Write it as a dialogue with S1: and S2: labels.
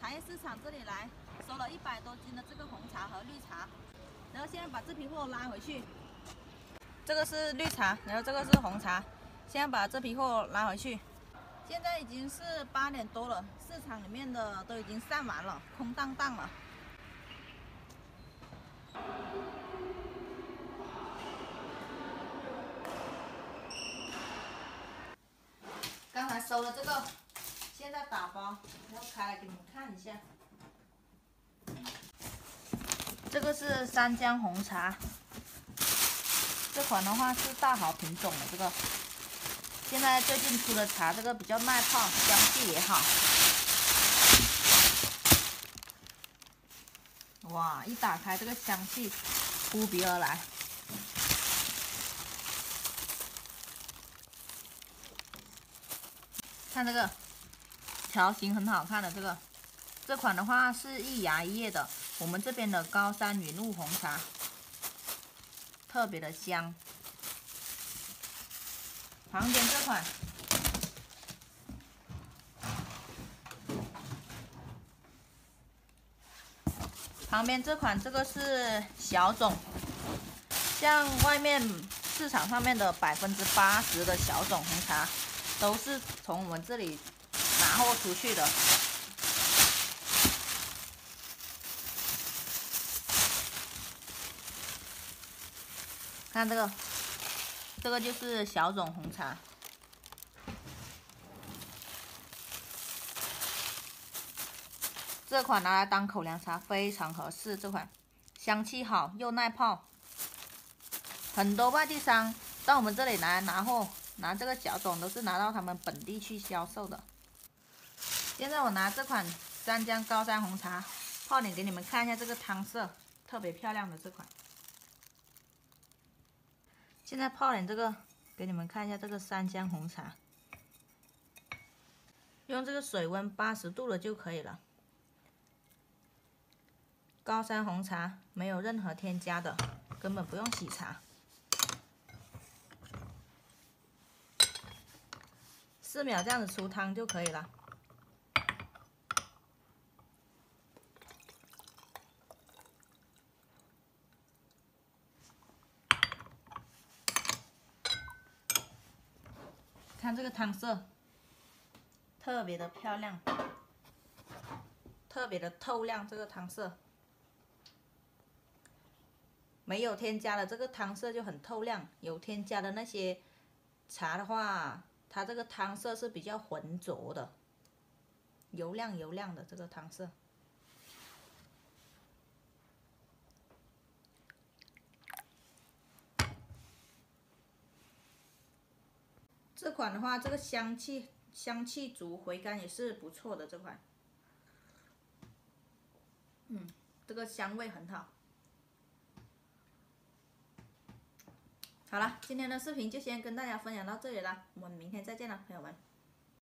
S1: 茶叶市场这里来收了一百多斤的这个红茶和绿茶，然后现在把这批货拉回去。这个是绿茶，然后这个是红茶，现在把这批货拉回去。现在已经是八点多了，市场里面的都已经散完了，空荡荡了。刚才收了这个，现在打包，然后开给你们看一下。这个是三江红茶，这款的话是大好品种的这个。现在最近出的茶，这个比较耐泡，香气也好。哇，一打开这个香气扑鼻而来。看这个条形很好看的这个，这款的话是一芽一叶的，我们这边的高山云雾红茶，特别的香。旁边这款，旁边这款这个是小种，像外面市场上面的百分之八十的小种红茶。都是从我们这里拿货出去的。看这个，这个就是小种红茶，这款拿来当口粮茶非常合适。这款香气好又耐泡，很多外地商到我们这里来拿货。拿这个小种都是拿到他们本地去销售的。现在我拿这款三江高山红茶泡点给你们看一下这个汤色，特别漂亮的这款。现在泡点这个给你们看一下这个三江红茶，用这个水温八十度的就可以了。高山红茶没有任何添加的，根本不用洗茶。四秒这样子出汤就可以了。看这个汤色，特别的漂亮，特别的透亮。这个汤色没有添加的这个汤色就很透亮，有添加的那些茶的话。它这个汤色是比较浑浊的，油亮油亮的这个汤色。这款的话，这个香气香气足，回甘也是不错的这款。嗯，这个香味很好。好了，今天的视频就先跟大家分享到这里了，我们明天再见了，朋友们。